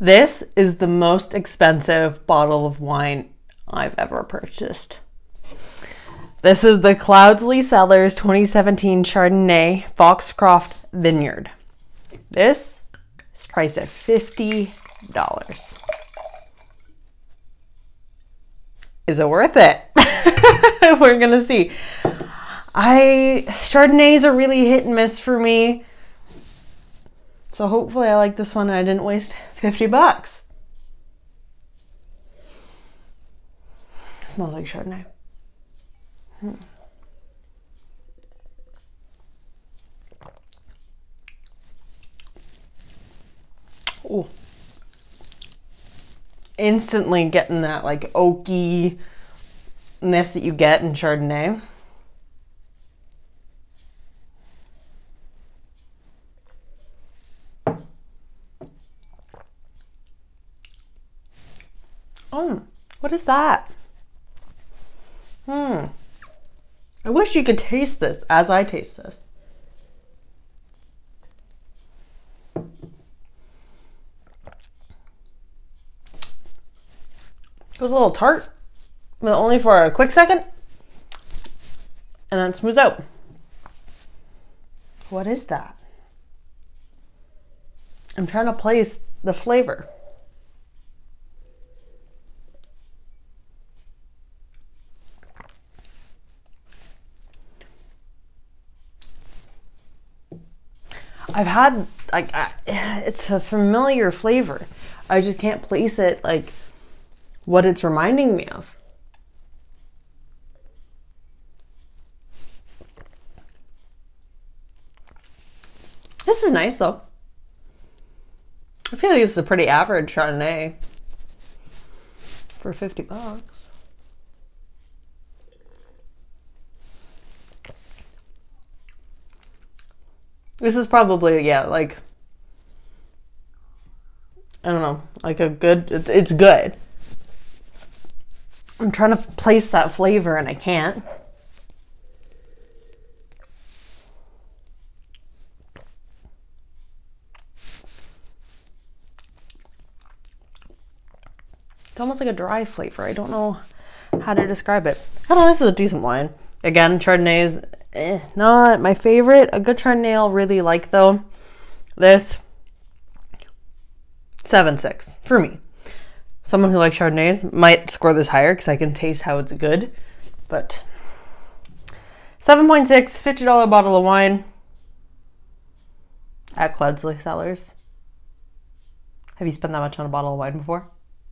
This is the most expensive bottle of wine I've ever purchased. This is the Cloudsley Cellars 2017 Chardonnay Foxcroft Vineyard. This is priced at $50. Is it worth it? We're gonna see. I Chardonnays are really hit and miss for me. So hopefully I like this one and I didn't waste 50 bucks. smells like Chardonnay. Hmm. Oh. Instantly getting that like oaky ness that you get in Chardonnay. Oh, what is that? Hmm. I wish you could taste this as I taste this. It was a little tart, but only for a quick second. And then smooths out. What is that? I'm trying to place the flavor. I've had like I, it's a familiar flavor. I just can't place it like what it's reminding me of. This is nice though. I feel like this is a pretty average Chardonnay for 50 bucks. This is probably, yeah, like, I don't know, like a good, it's, good. I'm trying to place that flavor and I can't. It's almost like a dry flavor. I don't know how to describe it. I don't know, this is a decent wine. Again, Chardonnay is eh, not my favorite. A good Chardonnay I'll really like though. This seven six for me. Someone who likes Chardonnays might score this higher because I can taste how it's good. But 7.6, $50 bottle of wine at Cloudsley Cellars. Have you spent that much on a bottle of wine before?